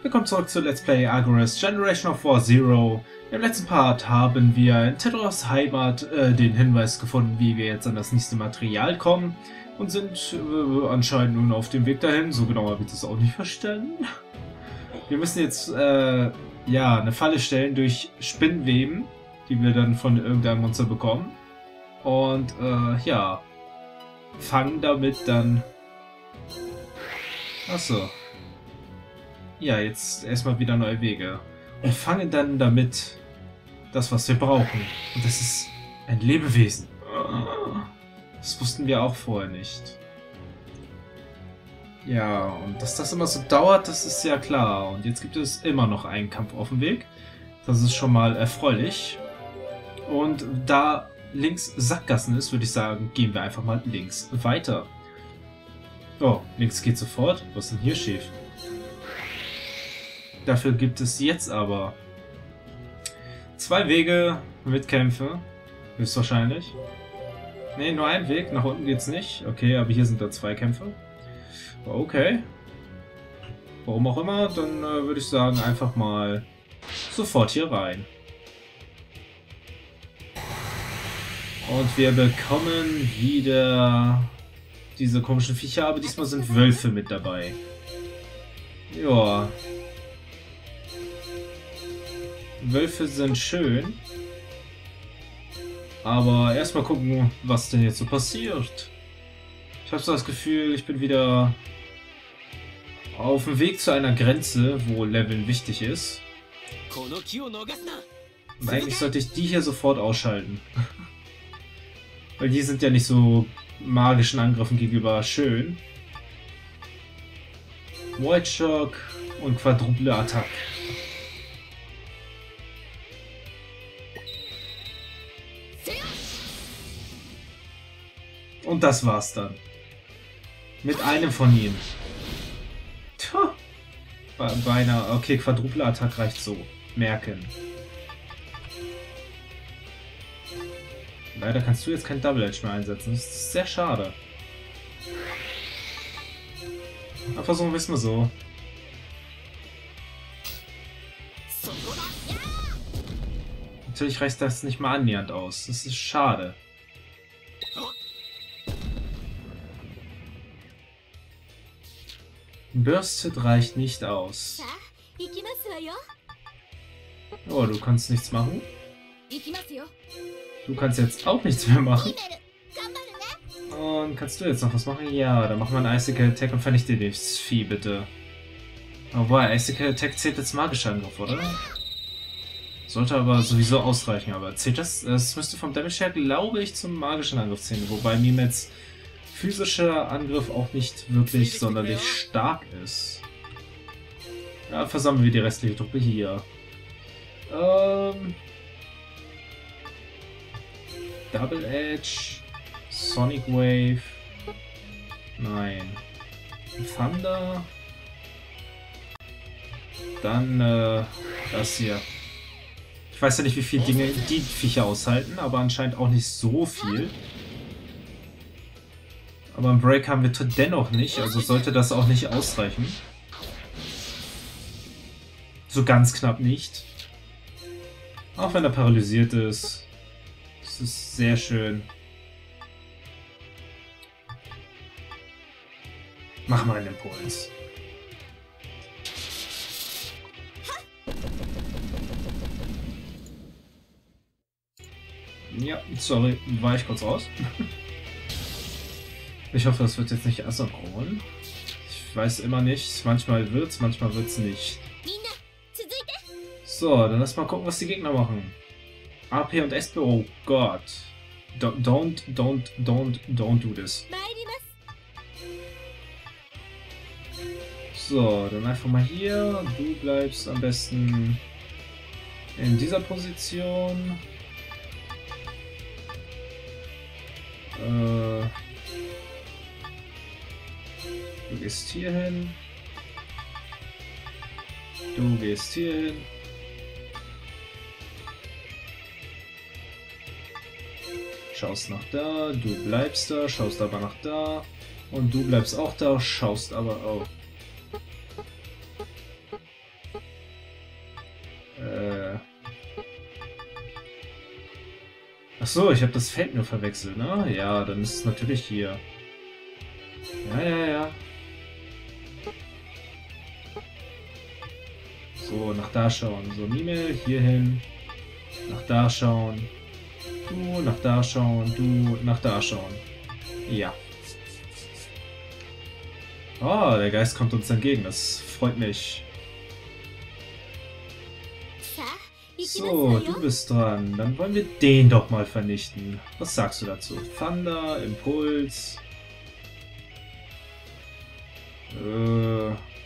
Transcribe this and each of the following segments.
Willkommen zurück zu Let's Play Agorist Generation of War Zero. Im letzten Part haben wir in Tedros Heimat äh, den Hinweis gefunden, wie wir jetzt an das nächste Material kommen und sind äh, anscheinend nun auf dem Weg dahin. So genau habe ich das auch nicht verstanden. Wir müssen jetzt äh, ja eine Falle stellen durch Spinnweben, die wir dann von irgendeinem Monster bekommen. Und äh, ja, fangen damit dann... Achso. Ja, jetzt erstmal wieder neue Wege. Und fangen dann damit das, was wir brauchen. Und das ist ein Lebewesen. Das wussten wir auch vorher nicht. Ja, und dass das immer so dauert, das ist ja klar. Und jetzt gibt es immer noch einen Kampf auf dem Weg. Das ist schon mal erfreulich. Und da links Sackgassen ist, würde ich sagen, gehen wir einfach mal links weiter. Oh, links geht sofort. Was ist denn hier schief? Dafür gibt es jetzt aber zwei Wege mit Kämpfe. Höchstwahrscheinlich. Ne, nur ein Weg. Nach unten geht's nicht. Okay, aber hier sind da zwei Kämpfe. Okay. Warum auch immer, dann äh, würde ich sagen, einfach mal sofort hier rein. Und wir bekommen wieder diese komischen Viecher, aber diesmal sind Wölfe mit dabei. Ja. Wölfe sind schön. Aber erstmal gucken, was denn jetzt so passiert. Ich habe so das Gefühl, ich bin wieder auf dem Weg zu einer Grenze, wo Leveln wichtig ist. Und eigentlich sollte ich die hier sofort ausschalten. Weil die sind ja nicht so magischen Angriffen gegenüber schön. White Shock und Quadruple Attack. Und das war's dann. Mit einem von ihnen. Tja. Beinahe. Okay, Quadruple Attack reicht so. Merken. Leider kannst du jetzt kein Double Edge mehr einsetzen. Das ist sehr schade. Aber versuchen wir es mal so. Natürlich reicht das nicht mal annähernd aus. Das ist schade. Bürstet reicht nicht aus. Oh, du kannst nichts machen? Du kannst jetzt auch nichts mehr machen. Und kannst du jetzt noch was machen? Ja, dann machen wir einen Icicle Attack und vernichte das Vieh, bitte. Obwohl, Icicle Attack zählt als magischer Angriff, oder? Sollte aber sowieso ausreichen, aber zählt das? Das müsste vom Damage her, glaube ich, zum magischen Angriff zählen. Wobei Mimets physischer Angriff auch nicht wirklich sonderlich stark ist. Ja, versammeln wir die restliche Truppe hier. Ähm... Double Edge, Sonic Wave, nein, Thunder, dann äh, das hier. Ich weiß ja nicht, wie viele Dinge die Viecher aushalten, aber anscheinend auch nicht so viel. Aber einen Break haben wir dennoch nicht, also sollte das auch nicht ausreichen. So ganz knapp nicht. Auch wenn er paralysiert ist. Das ist sehr schön. Mach mal einen Impuls. Ja, sorry, war ich kurz raus. ich hoffe, das wird jetzt nicht asynchron. Ich weiß immer nicht. Manchmal wird's, manchmal wird's nicht. So, dann lass mal gucken, was die Gegner machen. AP und SP, oh Gott. Don't, don't, don't, don't, don't do this. So, dann einfach mal hier. Du bleibst am besten in dieser Position. Äh, Du gehst hier hin. Du gehst hier hin. Schaust nach da, du bleibst da, schaust aber nach da. Und du bleibst auch da, schaust aber auch. Äh. Achso, ich habe das Feld nur verwechselt, ne? Ja, dann ist es natürlich hier. Ja, ja, ja. So, nach da schauen. So, Mime, hier hin. Nach da schauen. Du, nach da schauen. Du, nach da schauen. Ja. Oh, der Geist kommt uns entgegen. Das freut mich. So, du bist dran. Dann wollen wir den doch mal vernichten. Was sagst du dazu? Thunder, Impuls. Äh.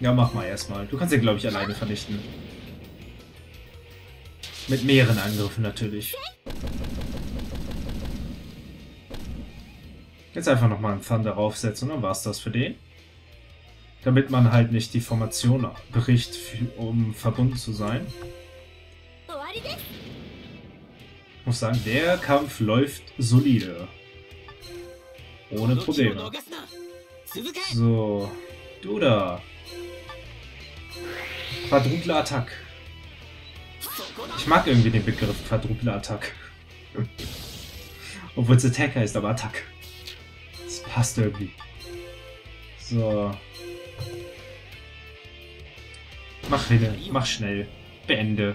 Ja, mach mal erstmal. Du kannst ihn, glaube ich, alleine vernichten. Mit mehreren Angriffen natürlich. Jetzt einfach nochmal einen Thunder raufsetzen und dann war's das für den. Damit man halt nicht die Formation bricht, um verbunden zu sein. Ich muss sagen, der Kampf läuft solide. Ohne Probleme. So, du da. Quadruple Attack. Ich mag irgendwie den Begriff Quadruple Attack. Obwohl es Attack heißt, aber Attack. Das passt irgendwie. So. Mach hin, mach schnell. Beende.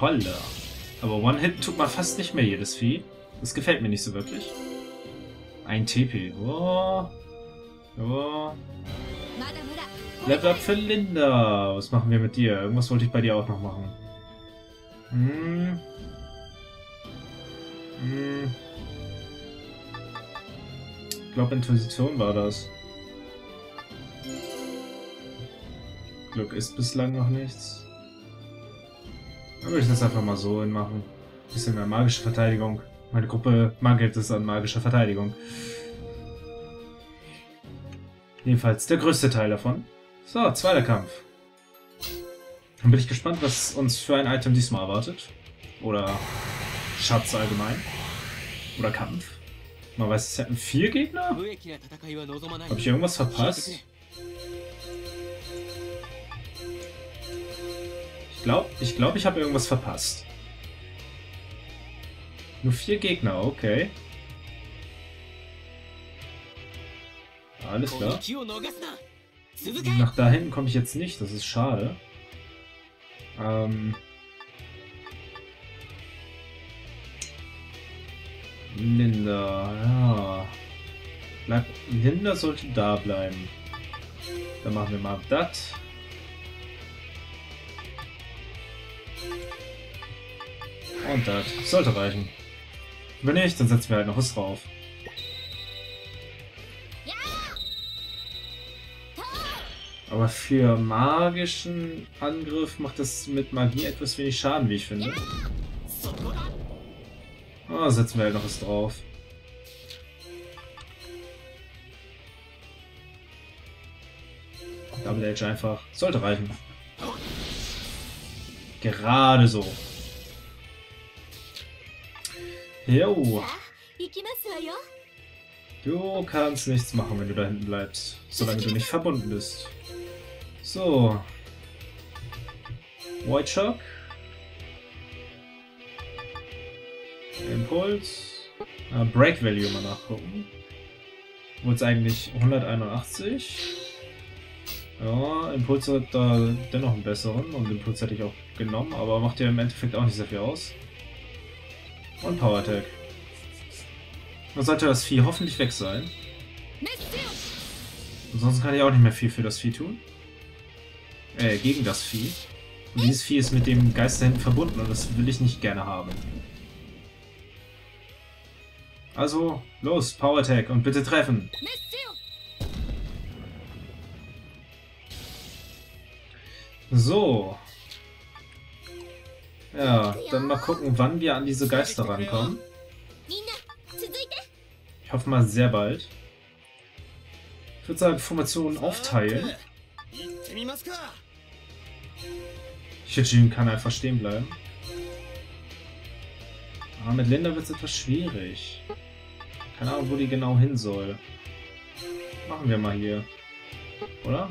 Holla. Aber One-Hit tut man fast nicht mehr jedes Vieh. Das gefällt mir nicht so wirklich. Ein TP. Oh. Oh. Level up für Linda. Was machen wir mit dir? Irgendwas wollte ich bei dir auch noch machen. Hm. Hm. Ich glaube, Inquisition war das. Glück ist bislang noch nichts. Dann würde ich das einfach mal so hinmachen. Bisschen mehr magische Verteidigung. Meine Gruppe mangelt es an magischer Verteidigung. Jedenfalls der größte Teil davon. So, zweiter Kampf. Dann bin ich gespannt, was uns für ein Item diesmal erwartet. Oder Schatz allgemein. Oder Kampf. Man weiß, es hätten vier Gegner? Habe ich irgendwas verpasst? Ich glaube, ich, glaub, ich habe irgendwas verpasst. Nur vier Gegner, okay. Alles klar. Nach da hinten komme ich jetzt nicht, das ist schade. Ähm... Linda, ja. Bleib, Linda sollte da bleiben. Dann machen wir mal das. Und das. Sollte reichen. Wenn nicht, dann setzen wir halt noch was drauf. Aber für magischen Angriff macht das mit Magie etwas wenig Schaden, wie ich finde. Oh, setzen wir halt noch was drauf. Double Edge einfach. Sollte reichen. Gerade so. Jo. Du kannst nichts machen, wenn du da hinten bleibst, solange du nicht verbunden bist. So. White Shock. Impuls. Ah, Break Value mal nachgucken. Wo es eigentlich 181. Ja, Impuls hat da dennoch einen besseren und Impuls hätte ich auch genommen, aber macht ja im Endeffekt auch nicht sehr viel aus. Und Power Attack. Dann sollte das Vieh hoffentlich weg sein. Ansonsten kann ich auch nicht mehr viel für das Vieh tun. Äh, gegen das Vieh. Und dieses Vieh ist mit dem Geist da hinten verbunden und das will ich nicht gerne haben. Also, los, Power Attack und bitte treffen. So. Ja, dann mal gucken, wann wir an diese Geister rankommen. Ich hoffe mal sehr bald. Ich würde sagen, Formationen aufteilen. Shijin kann einfach stehen bleiben. Aber mit Linda wird es etwas schwierig. Keine Ahnung, wo die genau hin soll. Machen wir mal hier. Oder?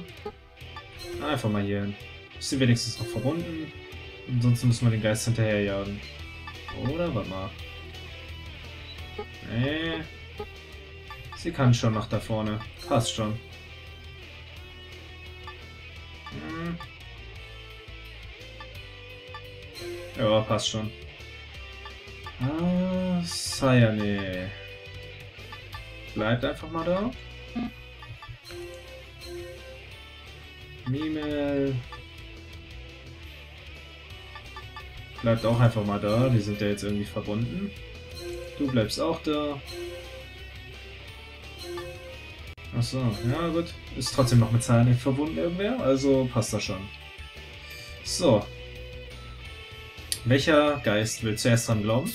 Einfach mal hier hin. Ist sie wenigstens noch verbunden? Ansonsten müssen wir den Geist hinterherjagen. Oder? Warte mal. Nee. Sie kann schon nach da vorne. Passt schon. Ja, passt schon. Ah, Sayane. Bleibt einfach mal da. Mimel. Bleibt auch einfach mal da. Die sind ja jetzt irgendwie verbunden. Du bleibst auch da. Achso, ja gut. Ist trotzdem noch mit Zahlen verbunden irgendwer, also passt das schon. So. Welcher Geist will zuerst dran glauben?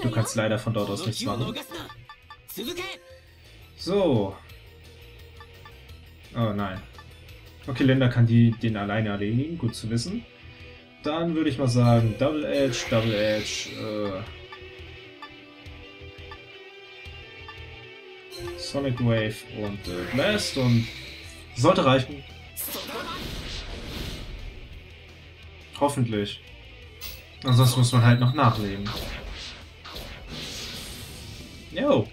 Du kannst leider von dort aus nichts machen. So. Oh nein. Okay, Linda kann die, den alleine erledigen, gut zu wissen. Dann würde ich mal sagen, Double Edge, Double Edge, äh, Sonic Wave und äh, Blast und sollte reichen. Hoffentlich. Ansonsten muss man halt noch nachlegen. Jo.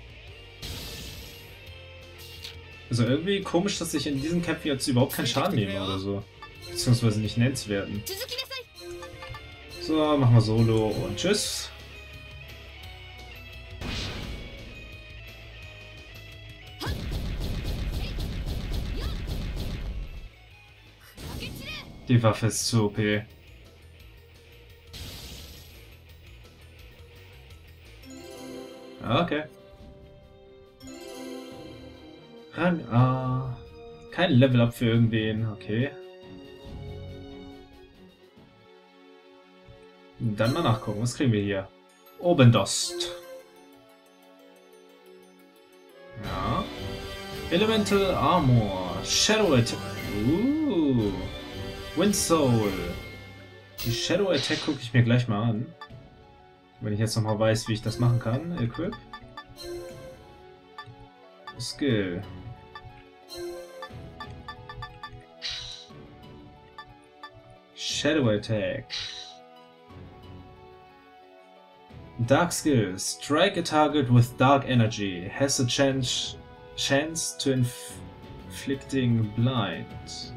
Also irgendwie komisch, dass ich in diesem Kämpfen jetzt überhaupt keinen Schaden nehme oder so. Beziehungsweise nicht nennenswerten. So, machen wir Solo und tschüss. Die Waffe ist zu OP. Okay. Rang A. Kein Level-Up für irgendwen, okay. Dann mal nachgucken, was kriegen wir hier? Obendost. Ja. Elemental Armor. Shadow Attack. Uh. Wind Soul. Die Shadow Attack gucke ich mir gleich mal an. Wenn ich jetzt nochmal weiß, wie ich das machen kann. Equip. Skill. Shadow Attack. Dark Skill. Strike a target with dark energy. Has a chance, chance to inf inflicting blind.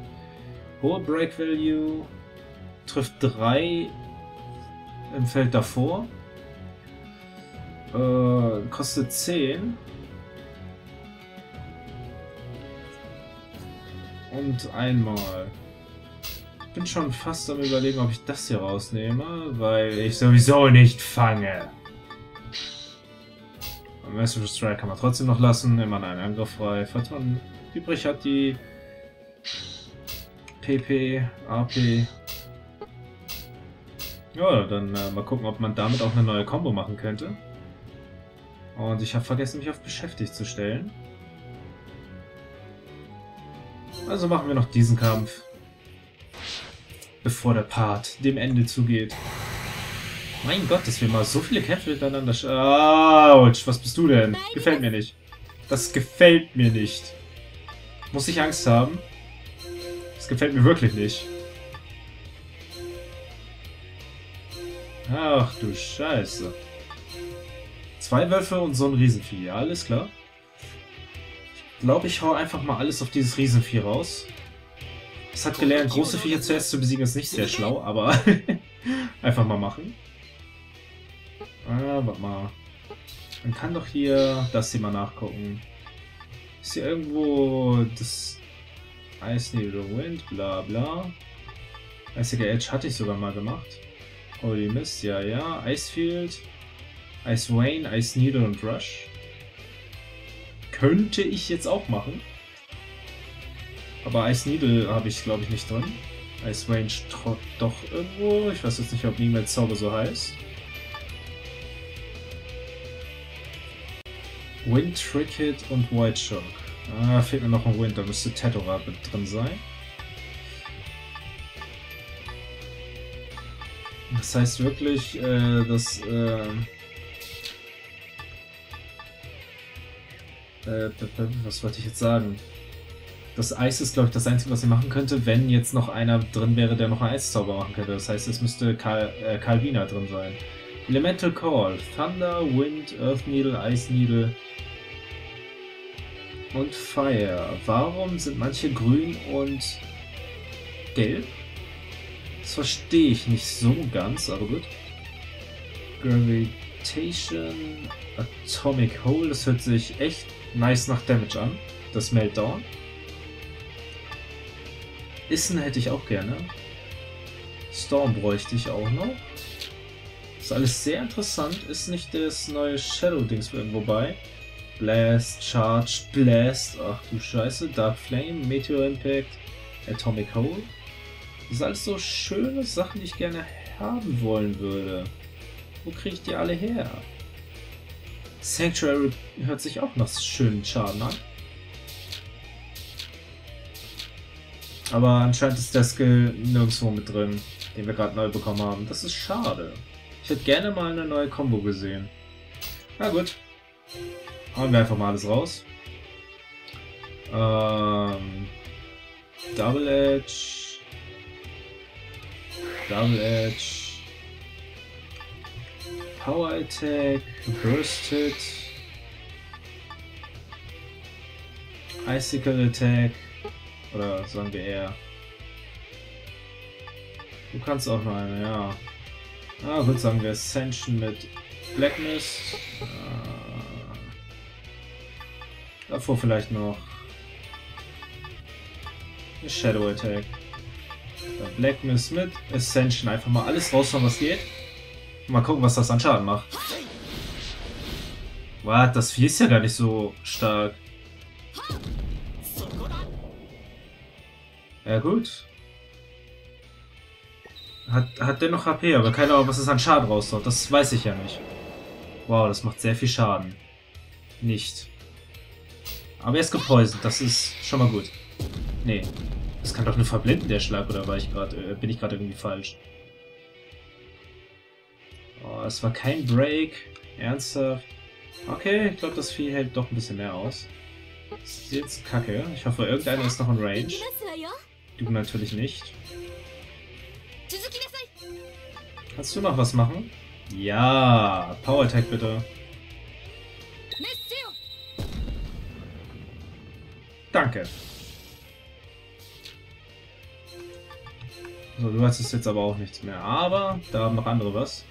Hohe Break Value. Trifft 3 im Feld davor. Äh, kostet 10. Und einmal. Bin schon fast am überlegen, ob ich das hier rausnehme, weil ich sowieso nicht fange. Massive Strike kann man trotzdem noch lassen, immer einen Angriff frei. Falls übrig hat, die PP, AP. Ja, dann äh, mal gucken, ob man damit auch eine neue Combo machen könnte. Und ich habe vergessen, mich auf beschäftigt zu stellen. Also machen wir noch diesen Kampf. Bevor der Part dem Ende zugeht. Mein Gott, dass wir mal so viele Kämpfe miteinander... Autsch, was bist du denn? Gefällt mir nicht. Das gefällt mir nicht. Muss ich Angst haben? Das gefällt mir wirklich nicht. Ach du Scheiße. Zwei Wölfe und so ein Riesenvieh, ja, alles klar. Ich glaube, ich hau einfach mal alles auf dieses Riesenvieh raus. Es hat gelernt, große Viecher zuerst zu besiegen ist nicht sehr schlau, aber einfach mal machen. Ah, warte mal. Man kann doch hier das hier mal nachgucken. Ist hier irgendwo das Ice Needle Wind, bla bla. Eisiger Edge hatte ich sogar mal gemacht. Holy Mist, ja, ja. Icefield. Ice Wayne, Ice Needle und Rush. Könnte ich jetzt auch machen. Aber Ice Needle habe ich, glaube ich, nicht drin. Ice Range doch irgendwo. Ich weiß jetzt nicht, ob niemals Zauber so heißt. Wind, Trick Hit und White Shock. Ah, fehlt mir noch ein Wind, da müsste Tetora mit drin sein. Das heißt wirklich, äh, dass äh, Äh, was wollte ich jetzt sagen? Das Eis ist, glaube ich, das Einzige, was sie machen könnte, wenn jetzt noch einer drin wäre, der noch einen Eiszauber machen könnte. Das heißt, es müsste Karl, äh, Calvina drin sein. Elemental Call. Thunder, Wind, Earth Needle, Ice Needle und Fire. Warum sind manche grün und gelb? Das verstehe ich nicht so ganz, aber gut. Gravitation, Atomic Hole, das hört sich echt nice nach Damage an. Das Meltdown. Issen hätte ich auch gerne. Storm bräuchte ich auch noch. Ist alles sehr interessant. Ist nicht das neue Shadow-Dings irgendwo bei? Blast, Charge, Blast. Ach du Scheiße. Dark Flame, Meteor Impact, Atomic Hole. Das sind alles so schöne Sachen, die ich gerne haben wollen würde. Wo kriege ich die alle her? Sanctuary hört sich auch nach schönen Schaden an. Aber anscheinend ist der Skill nirgendwo mit drin, den wir gerade neu bekommen haben. Das ist schade. Ich hätte gerne mal eine neue Combo gesehen. Na gut. Hauen wir einfach mal alles raus. Ähm, Double Edge. Double Edge. Power Attack. Burst Hit. Icicle Attack. Oder sagen wir eher. Du kannst auch noch eine, ja. Ah, gut, sagen wir Ascension mit Black Mist. Äh, davor vielleicht noch Shadow Attack. Dann Black Mist mit Ascension. Einfach mal alles raushauen, was geht. Mal gucken, was das an Schaden macht. What? Das Vieh ist ja gar nicht so stark. Ja gut. Hat, hat der noch HP, aber keine Ahnung, was es an Schaden raushaut. Das weiß ich ja nicht. Wow, das macht sehr viel Schaden. Nicht. Aber er ist gepoisoned, das ist schon mal gut. Nee. Das kann doch nur verblinden, der Schlag, oder war ich gerade, äh, bin ich gerade irgendwie falsch? Oh, es war kein Break. Ernsthaft. Okay, ich glaube, das Vieh hält doch ein bisschen mehr aus. Das ist jetzt kacke. Ich hoffe, irgendeiner ist noch in Range. Du natürlich nicht. Kannst du noch was machen? Ja, Power Attack bitte. Danke. So, du hast es jetzt aber auch nichts mehr. Aber da haben noch andere was.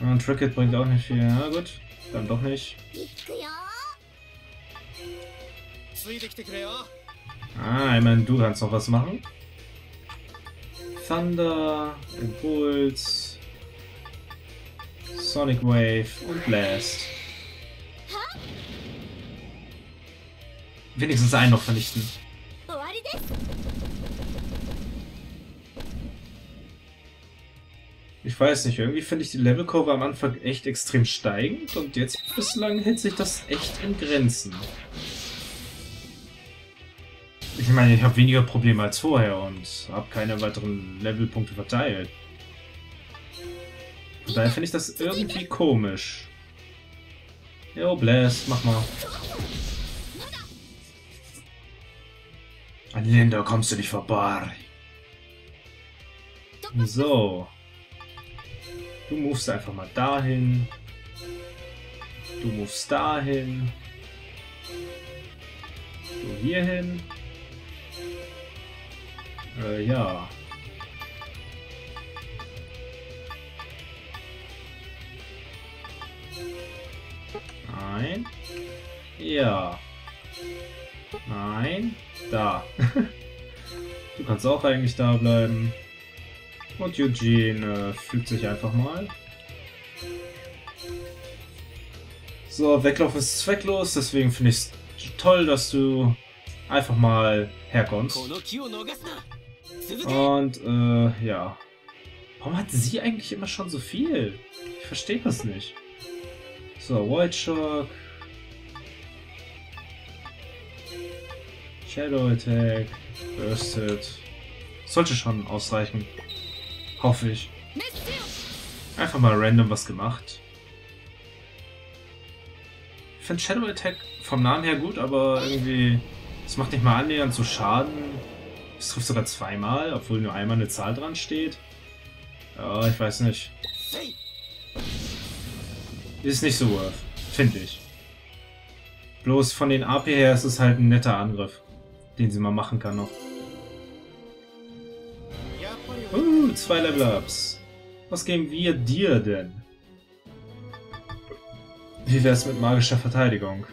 Und Tricket bringt auch nicht viel. Na gut, dann doch nicht. Ah, ich meine, du kannst noch was machen. Thunder, Impuls, Sonic Wave und Blast. Wenigstens einen noch vernichten. Ich weiß nicht, irgendwie finde ich die Levelkurve am Anfang echt extrem steigend und jetzt bislang hält sich das echt in Grenzen. Ich meine, ich habe weniger Probleme als vorher und habe keine weiteren Levelpunkte verteilt. Von daher finde ich das irgendwie komisch. Jo, Blast, mach mal. An Linda kommst du nicht vorbei. So. Du movest einfach mal dahin. Du movest dahin. Du hierhin. Äh, ja. Nein. Ja. Nein. Da. du kannst auch eigentlich da bleiben. Und Eugene äh, fügt sich einfach mal. So, Weglauf ist zwecklos, deswegen finde ich es toll, dass du einfach mal herkommst. Und, äh, ja. Warum hat sie eigentlich immer schon so viel? Ich verstehe das nicht. So, White Shock. Shadow Attack. Bursted. Sollte schon ausreichen. Hoffe ich. Einfach mal random was gemacht. Ich finde Shadow Attack vom Namen her gut, aber irgendwie Das macht nicht mal annähernd so Schaden. Es trifft sogar zweimal, obwohl nur einmal eine Zahl dran steht. Ja, ich weiß nicht. Ist nicht so worth, finde ich. Bloß von den AP her ist es halt ein netter Angriff, den sie mal machen kann noch. Zwei Level-Ups. Was geben wir dir denn? Wie wär's mit magischer Verteidigung?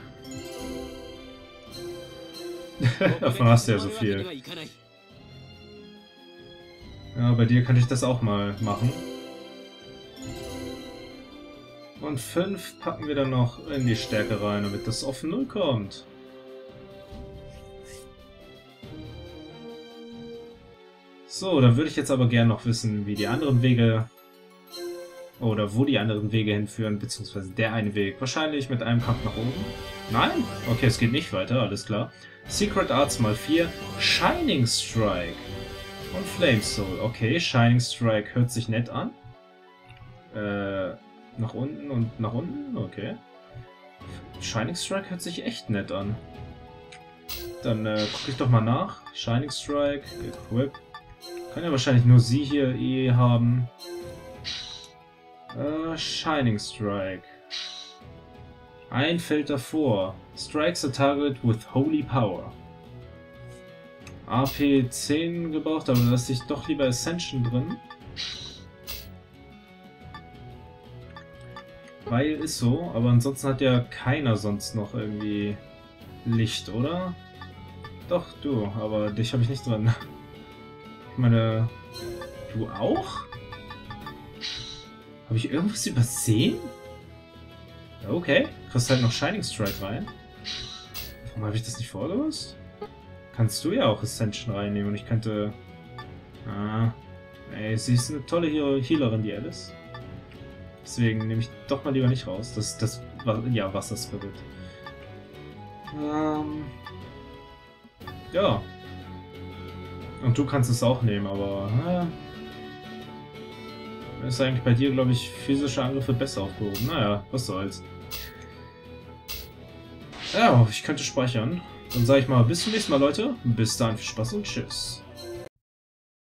Davon hast du ja so viel. Ja, bei dir könnte ich das auch mal machen. Und 5 packen wir dann noch in die Stärke rein, damit das auf 0 kommt. So, dann würde ich jetzt aber gerne noch wissen, wie die anderen Wege oder wo die anderen Wege hinführen, beziehungsweise der eine Weg. Wahrscheinlich mit einem Kampf nach oben. Nein? Okay, es geht nicht weiter, alles klar. Secret Arts mal 4, Shining Strike und Flame Soul. Okay, Shining Strike hört sich nett an. Äh, nach unten und nach unten? Okay. Shining Strike hört sich echt nett an. Dann äh, gucke ich doch mal nach. Shining Strike, Equip. Kann ja wahrscheinlich nur sie hier eh haben. Äh, Shining Strike. Ein Feld davor. Strikes a target with holy power. AP 10 gebraucht, aber lasse ich doch lieber Ascension drin. Weil ist so, aber ansonsten hat ja keiner sonst noch irgendwie Licht, oder? Doch, du, aber dich habe ich nicht drin. Meine, du auch? Habe ich irgendwas übersehen? Okay, kriegst halt noch Shining Strike rein. Warum habe ich das nicht vorgewusst? Kannst du ja auch Ascension reinnehmen und ich könnte... Ah, ey, sie ist eine tolle Healerin, die Alice. Deswegen nehme ich doch mal lieber nicht raus. Das, das, ja, Wasserspirit. Ähm, ja. Und du kannst es auch nehmen, aber... Äh, ist eigentlich bei dir, glaube ich, physische Angriffe besser aufgehoben. Naja, was soll's. Ja, ich könnte speichern. Dann sage ich mal bis zum nächsten Mal, Leute. Bis dann, viel Spaß und tschüss.